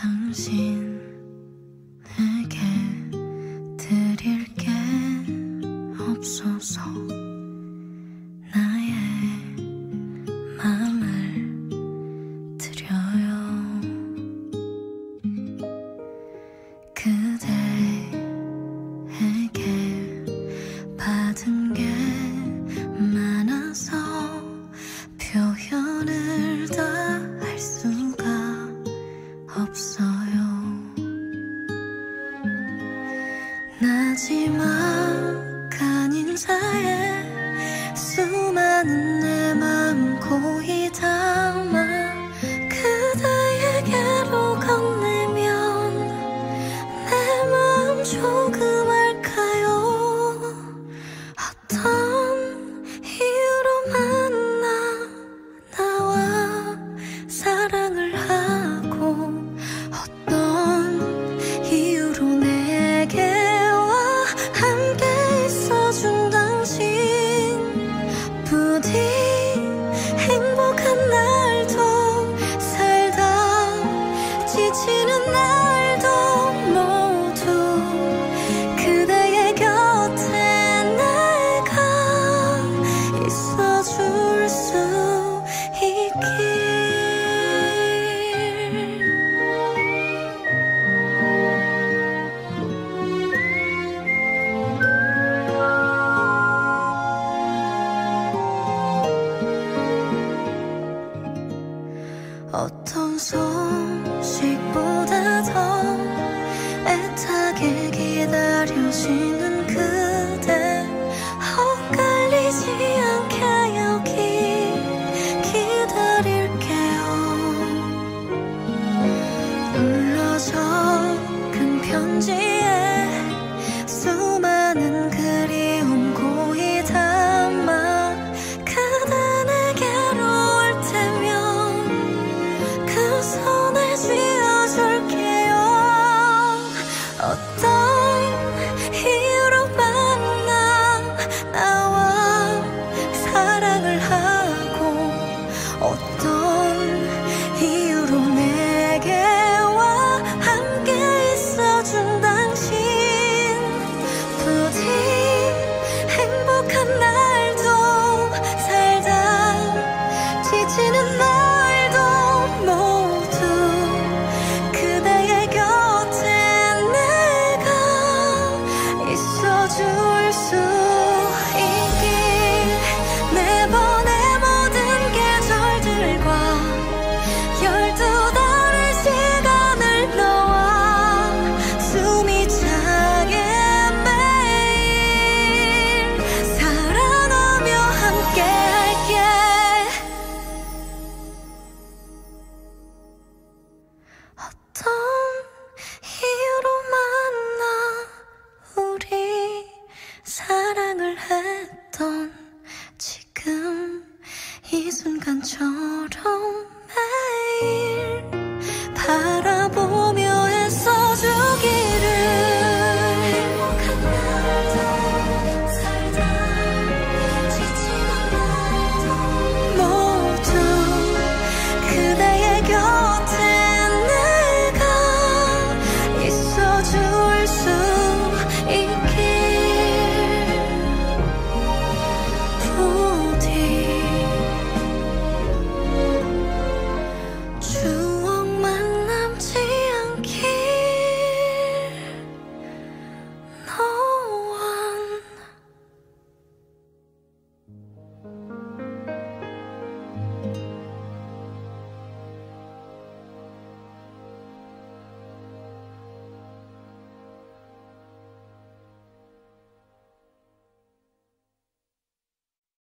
伤心。 약한 인사에 수많은 蹉跎 true.